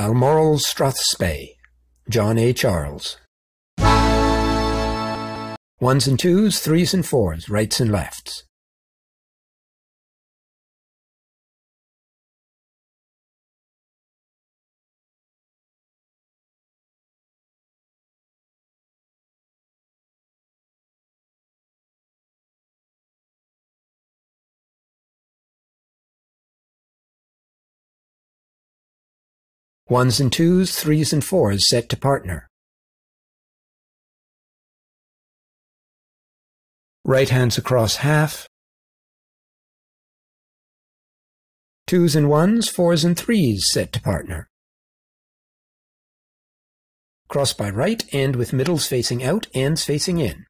Balmoral Strathspey, John A. Charles. Ones and twos, threes and fours, rights and lefts. Ones and twos, threes and fours set to partner. Right hands across half. Twos and ones, fours and threes set to partner. Cross by right and with middles facing out, ends facing in.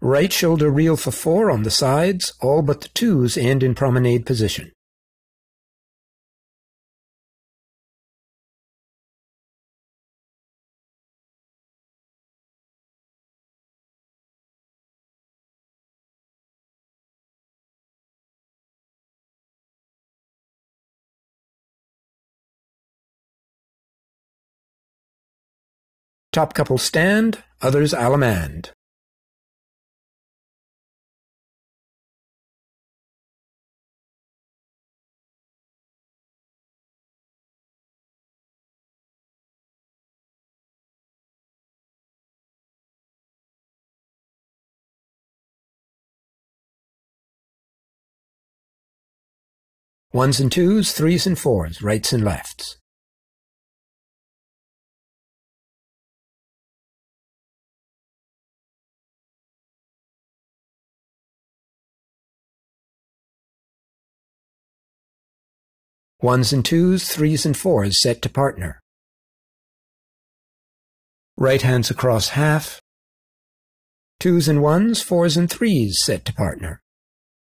Right shoulder reel for four on the sides, all but the twos and in promenade position. Top couple stand, others allemande. Ones and twos, threes and fours, rights and lefts. Ones and twos, threes and fours set to partner. Right hands across half. Twos and ones, fours and threes set to partner.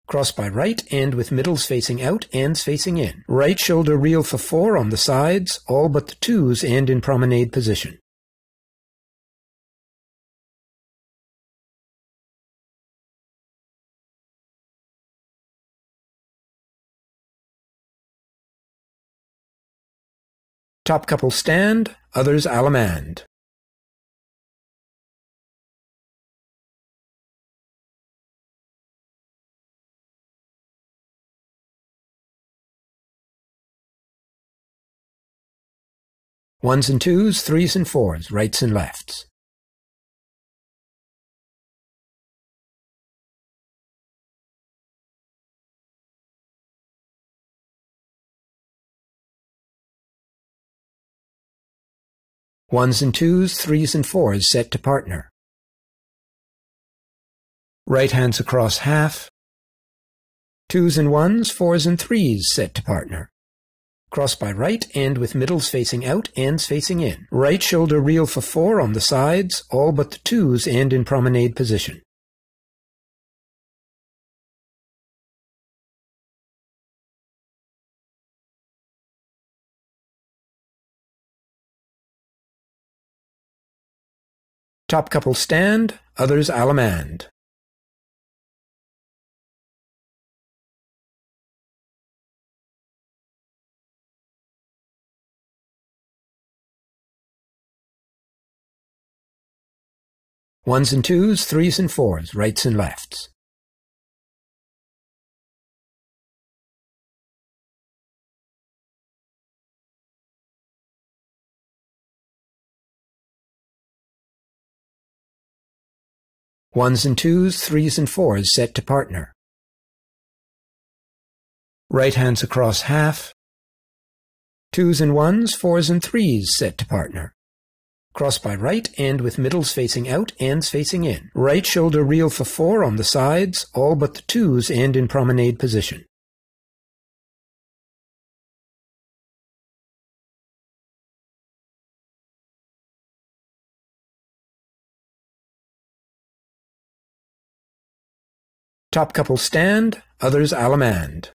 Cross by right and with middles facing out, ends facing in. Right shoulder reel for four on the sides, all but the twos and in promenade position. Top couple stand, others allemande. Ones and twos, threes and fours, rights and lefts. Ones and twos, threes and fours set to partner. Right hands across half. Twos and ones, fours and threes set to partner. Cross by right and with middles facing out, ends facing in. Right shoulder reel for four on the sides, all but the twos and in promenade position. Top couple stand, others allemande. Ones and twos, threes and fours, rights and lefts. Ones and twos, threes and fours set to partner. Right hands across half. Twos and ones, fours and threes set to partner. Cross by right and with middles facing out, ends facing in. Right shoulder reel for four on the sides, all but the twos and in promenade position. Top couple stand, others allemande.